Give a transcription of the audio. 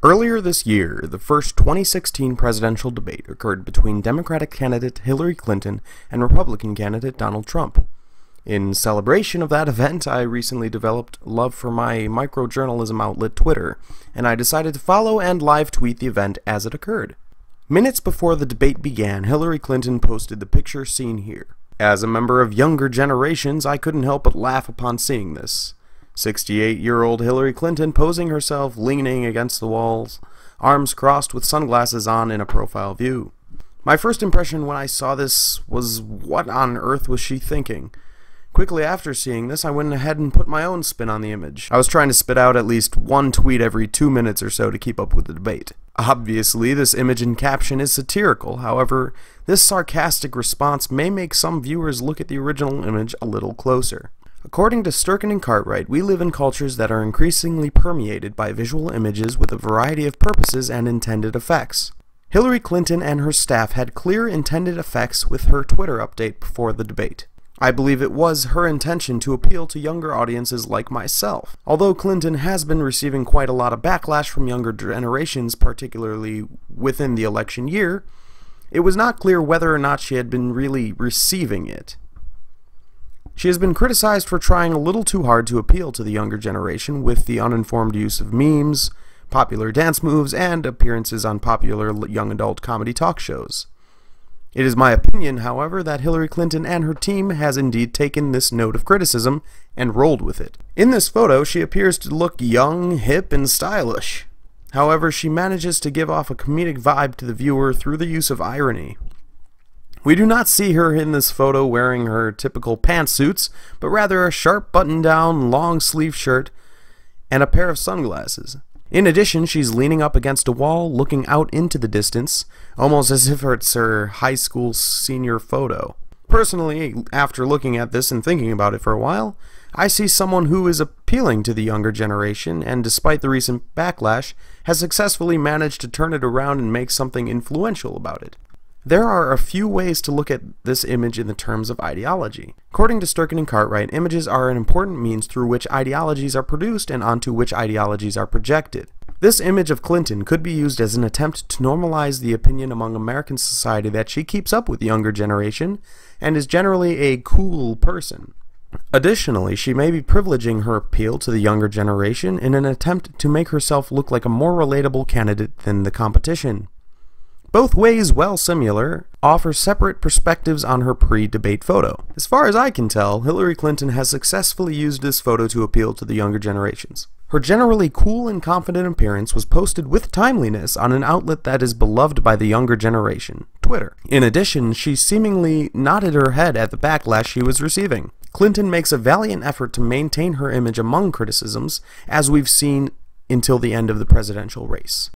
Earlier this year, the first 2016 presidential debate occurred between Democratic candidate Hillary Clinton and Republican candidate Donald Trump. In celebration of that event, I recently developed love for my microjournalism outlet Twitter, and I decided to follow and live tweet the event as it occurred. Minutes before the debate began, Hillary Clinton posted the picture seen here. As a member of younger generations, I couldn't help but laugh upon seeing this. 68 year old Hillary Clinton posing herself leaning against the walls, arms crossed with sunglasses on in a profile view. My first impression when I saw this was what on earth was she thinking? Quickly after seeing this, I went ahead and put my own spin on the image. I was trying to spit out at least one tweet every two minutes or so to keep up with the debate. Obviously, this image and caption is satirical, however, this sarcastic response may make some viewers look at the original image a little closer. According to Sturken and Cartwright, we live in cultures that are increasingly permeated by visual images with a variety of purposes and intended effects. Hillary Clinton and her staff had clear intended effects with her Twitter update before the debate. I believe it was her intention to appeal to younger audiences like myself. Although Clinton has been receiving quite a lot of backlash from younger generations, particularly within the election year, it was not clear whether or not she had been really receiving it. She has been criticized for trying a little too hard to appeal to the younger generation with the uninformed use of memes, popular dance moves, and appearances on popular young adult comedy talk shows. It is my opinion, however, that Hillary Clinton and her team has indeed taken this note of criticism and rolled with it. In this photo, she appears to look young, hip, and stylish. However, she manages to give off a comedic vibe to the viewer through the use of irony. We do not see her in this photo wearing her typical pantsuits, but rather a sharp button-down, long-sleeve shirt and a pair of sunglasses. In addition, she's leaning up against a wall, looking out into the distance, almost as if it's her high school senior photo. Personally, after looking at this and thinking about it for a while, I see someone who is appealing to the younger generation and, despite the recent backlash, has successfully managed to turn it around and make something influential about it. There are a few ways to look at this image in the terms of ideology. According to Sturken and Cartwright, images are an important means through which ideologies are produced and onto which ideologies are projected. This image of Clinton could be used as an attempt to normalize the opinion among American society that she keeps up with the younger generation and is generally a cool person. Additionally, she may be privileging her appeal to the younger generation in an attempt to make herself look like a more relatable candidate than the competition. Both ways, well similar, offer separate perspectives on her pre-debate photo. As far as I can tell, Hillary Clinton has successfully used this photo to appeal to the younger generations. Her generally cool and confident appearance was posted with timeliness on an outlet that is beloved by the younger generation, Twitter. In addition, she seemingly nodded her head at the backlash she was receiving. Clinton makes a valiant effort to maintain her image among criticisms, as we've seen until the end of the presidential race.